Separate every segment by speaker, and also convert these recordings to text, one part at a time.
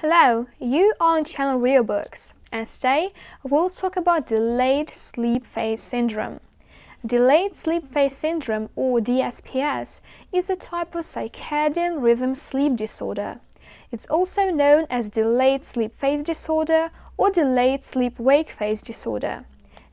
Speaker 1: Hello, you are on channel Real Books, and today we'll talk about delayed sleep phase syndrome. Delayed sleep phase syndrome, or DSPS, is a type of circadian rhythm sleep disorder. It's also known as delayed sleep phase disorder or delayed sleep wake phase disorder.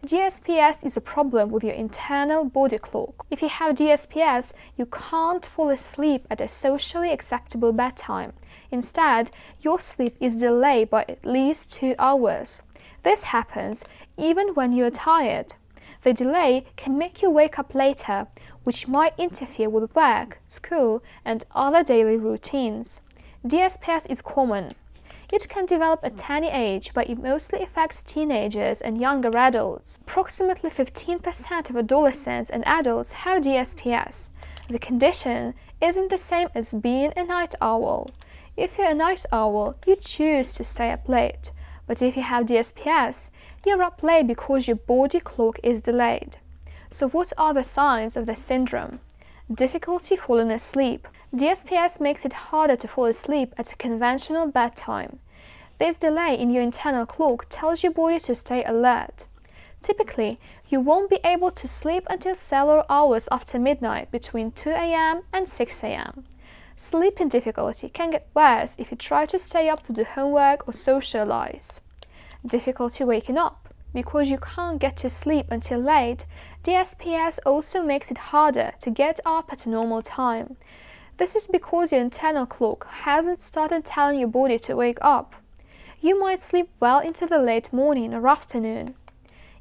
Speaker 1: DSPS is a problem with your internal body clock. If you have DSPS, you can't fall asleep at a socially acceptable bedtime. Instead, your sleep is delayed by at least two hours. This happens even when you're tired. The delay can make you wake up later, which might interfere with work, school, and other daily routines. DSPS is common. It can develop at any age, but it mostly affects teenagers and younger adults. Approximately 15% of adolescents and adults have DSPS. The condition isn't the same as being a night owl. If you're a night owl, you choose to stay up late. But if you have DSPS, you're up late because your body clock is delayed. So what are the signs of the syndrome? Difficulty falling asleep. DSPS makes it harder to fall asleep at a conventional bedtime. This delay in your internal clock tells your body to stay alert. Typically, you won't be able to sleep until several hours after midnight between 2 a.m. and 6 a.m. Sleeping difficulty can get worse if you try to stay up to do homework or socialize. Difficulty waking up. Because you can't get to sleep until late, DSPS also makes it harder to get up at a normal time. This is because your internal clock hasn't started telling your body to wake up. You might sleep well into the late morning or afternoon.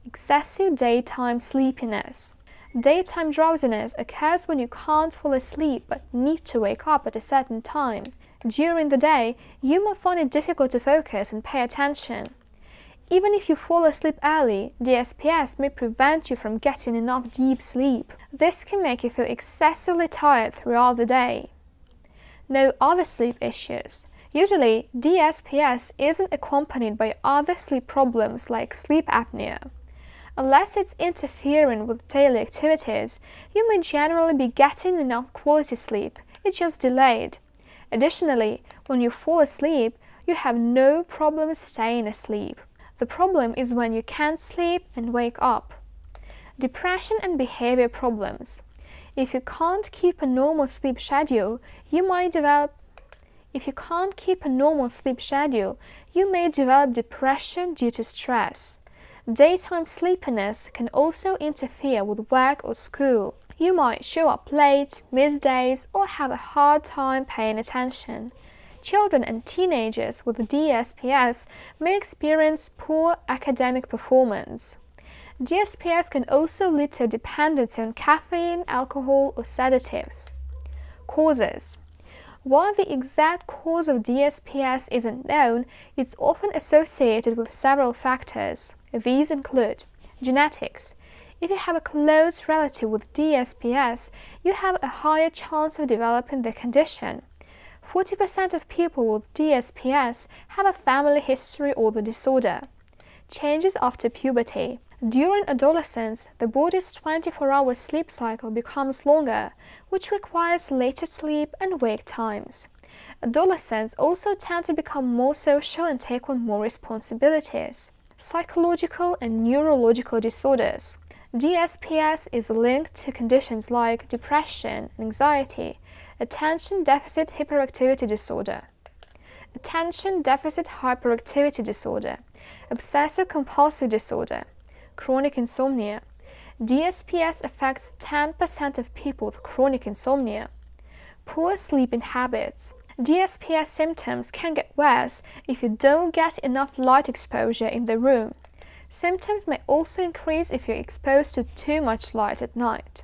Speaker 1: Excessive daytime sleepiness. Daytime drowsiness occurs when you can't fall asleep but need to wake up at a certain time. During the day, you might find it difficult to focus and pay attention. Even if you fall asleep early, DSPS may prevent you from getting enough deep sleep. This can make you feel excessively tired throughout the day. No other sleep issues. Usually, DSPS isn't accompanied by other sleep problems like sleep apnea. Unless it's interfering with daily activities, you may generally be getting enough quality sleep, it's just delayed. Additionally, when you fall asleep, you have no problem staying asleep. The problem is when you can't sleep and wake up. Depression and behavior problems. If you can't keep a normal sleep schedule, you might develop if you can't keep a normal sleep schedule, you may develop depression due to stress. Daytime sleepiness can also interfere with work or school. You might show up late, miss days, or have a hard time paying attention. Children and teenagers with DSPS may experience poor academic performance. DSPS can also lead to dependency on caffeine, alcohol, or sedatives. Causes While the exact cause of DSPS isn't known, it's often associated with several factors. These include genetics. If you have a close relative with DSPS, you have a higher chance of developing the condition. 40% of people with DSPS have a family history of the disorder. Changes after puberty. During adolescence, the body's 24-hour sleep cycle becomes longer, which requires later sleep and wake times. Adolescents also tend to become more social and take on more responsibilities. Psychological and neurological disorders. DSPS is linked to conditions like depression, anxiety, Attention Deficit Hyperactivity Disorder, Attention Deficit Hyperactivity Disorder, Obsessive Compulsive Disorder, Chronic Insomnia. DSPS affects 10% of people with chronic insomnia. Poor sleeping habits. DSPS symptoms can get worse if you don't get enough light exposure in the room. Symptoms may also increase if you're exposed to too much light at night.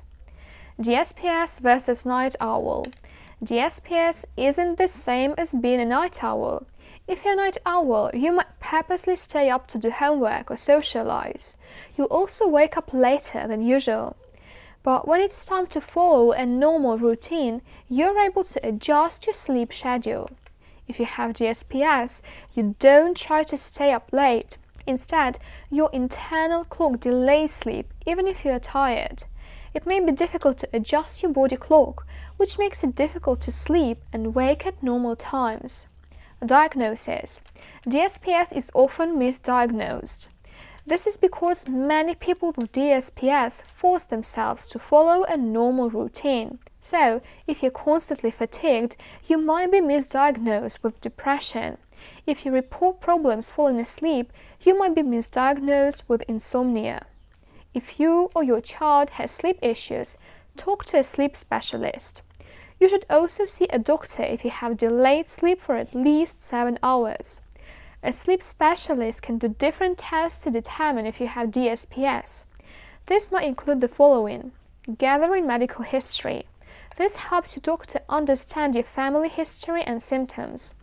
Speaker 1: DSPS versus night owl. DSPS isn't the same as being a night owl. If you're a night owl, you might purposely stay up to do homework or socialize. You'll also wake up later than usual. But when it's time to follow a normal routine, you're able to adjust your sleep schedule. If you have DSPS, you don't try to stay up late. Instead, your internal clock delays sleep even if you're tired it may be difficult to adjust your body clock, which makes it difficult to sleep and wake at normal times. Diagnosis DSPS is often misdiagnosed. This is because many people with DSPS force themselves to follow a normal routine. So, if you're constantly fatigued, you might be misdiagnosed with depression. If you report problems falling asleep, you might be misdiagnosed with insomnia. If you or your child has sleep issues, talk to a sleep specialist. You should also see a doctor if you have delayed sleep for at least 7 hours. A sleep specialist can do different tests to determine if you have DSPS. This might include the following gathering medical history. This helps your doctor understand your family history and symptoms.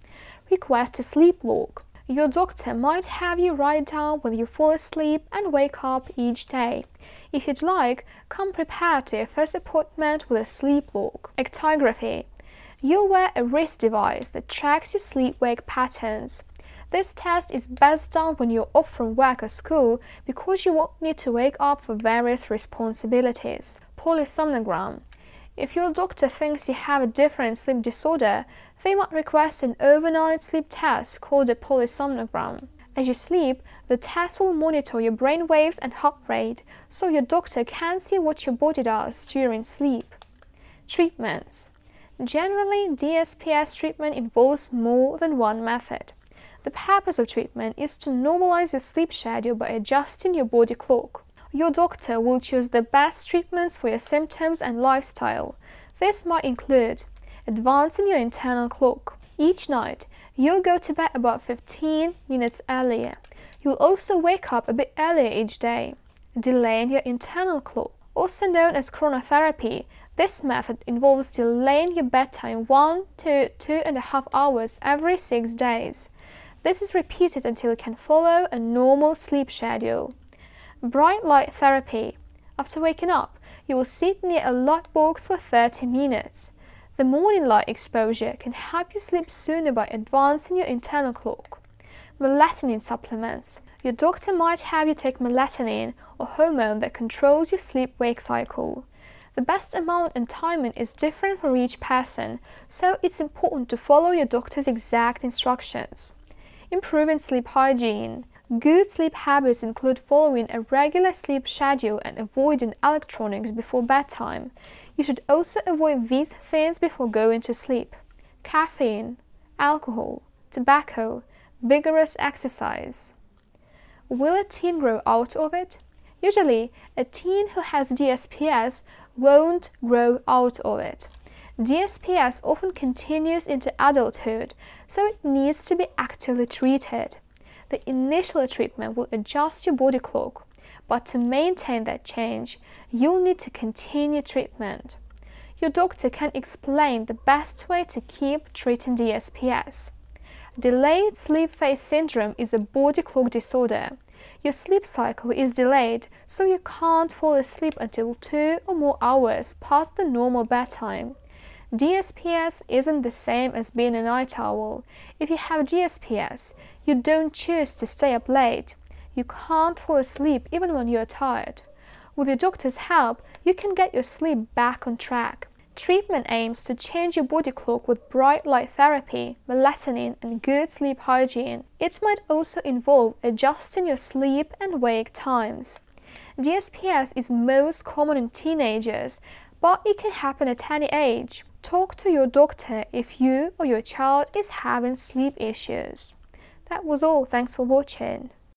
Speaker 1: Request a sleep log. Your doctor might have you write down when you fall asleep and wake up each day. If you'd like, come prepared to your first appointment with a sleep log. Actigraphy. You'll wear a wrist device that tracks your sleep-wake patterns. This test is best done when you're off from work or school because you won't need to wake up for various responsibilities. Polysomnogram. If your doctor thinks you have a different sleep disorder, they might request an overnight sleep test called a polysomnogram. As you sleep, the test will monitor your brain waves and heart rate, so your doctor can see what your body does during sleep. Treatments Generally, DSPS treatment involves more than one method. The purpose of treatment is to normalize your sleep schedule by adjusting your body clock. Your doctor will choose the best treatments for your symptoms and lifestyle. This might include advancing your internal clock. Each night, you'll go to bed about 15 minutes earlier. You'll also wake up a bit earlier each day. Delaying your internal clock, also known as chronotherapy, this method involves delaying your bedtime one to two and a half hours every six days. This is repeated until you can follow a normal sleep schedule. Bright light therapy. After waking up, you will sit near a light box for 30 minutes. The morning light exposure can help you sleep sooner by advancing your internal clock. Melatonin supplements. Your doctor might have you take melatonin, a hormone that controls your sleep-wake cycle. The best amount and timing is different for each person, so it's important to follow your doctor's exact instructions. Improving sleep hygiene. Good sleep habits include following a regular sleep schedule and avoiding electronics before bedtime. You should also avoid these things before going to sleep caffeine, alcohol, tobacco, vigorous exercise. Will a teen grow out of it? Usually, a teen who has DSPS won't grow out of it. DSPS often continues into adulthood, so it needs to be actively treated. The initial treatment will adjust your body clock, but to maintain that change, you'll need to continue treatment. Your doctor can explain the best way to keep treating DSPS. Delayed sleep phase syndrome is a body clock disorder. Your sleep cycle is delayed, so you can't fall asleep until two or more hours past the normal bedtime. DSPS isn't the same as being a night owl. If you have DSPS, you don't choose to stay up late. You can't fall asleep even when you're tired. With your doctor's help, you can get your sleep back on track. Treatment aims to change your body clock with bright light therapy, melatonin, and good sleep hygiene. It might also involve adjusting your sleep and wake times. DSPS is most common in teenagers, but it can happen at any age. Talk to your doctor if you or your child is having sleep issues. That was all. Thanks for watching.